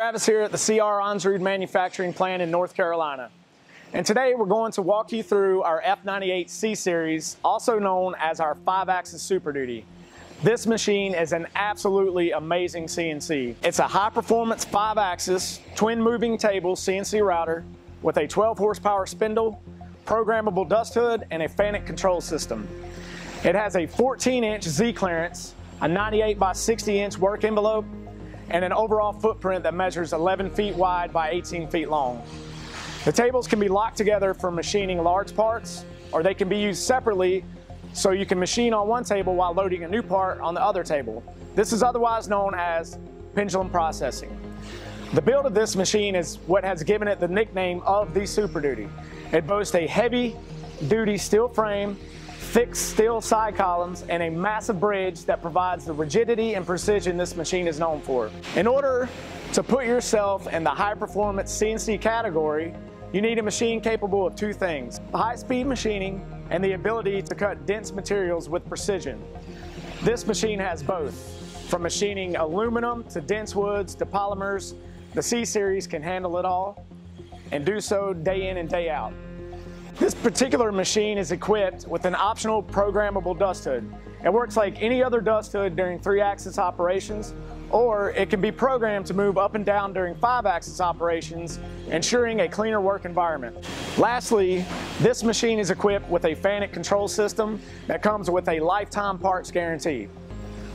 Travis here at the CR Onsrud manufacturing plant in North Carolina. And today we're going to walk you through our F98 C Series, also known as our 5-axis Super Duty. This machine is an absolutely amazing CNC. It's a high performance 5-axis twin moving table CNC router with a 12 horsepower spindle, programmable dust hood, and a FANUC control system. It has a 14 inch Z clearance, a 98 by 60 inch work envelope, and an overall footprint that measures 11 feet wide by 18 feet long. The tables can be locked together for machining large parts, or they can be used separately so you can machine on one table while loading a new part on the other table. This is otherwise known as pendulum processing. The build of this machine is what has given it the nickname of the Super Duty. It boasts a heavy duty steel frame thick steel side columns, and a massive bridge that provides the rigidity and precision this machine is known for. In order to put yourself in the high performance CNC category, you need a machine capable of two things, high speed machining and the ability to cut dense materials with precision. This machine has both. From machining aluminum to dense woods to polymers, the C-Series can handle it all and do so day in and day out. This particular machine is equipped with an optional programmable dust hood. It works like any other dust hood during three-axis operations, or it can be programmed to move up and down during five-axis operations, ensuring a cleaner work environment. Lastly, this machine is equipped with a FANUC control system that comes with a lifetime parts guarantee.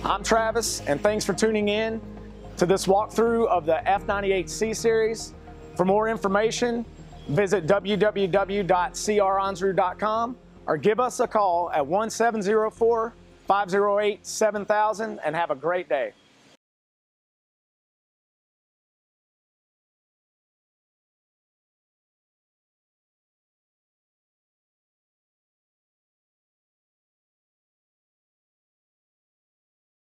I'm Travis, and thanks for tuning in to this walkthrough of the F98C series. For more information, Visit www.cronsrud.com or give us a call at 1704 508 7000 and have a great day.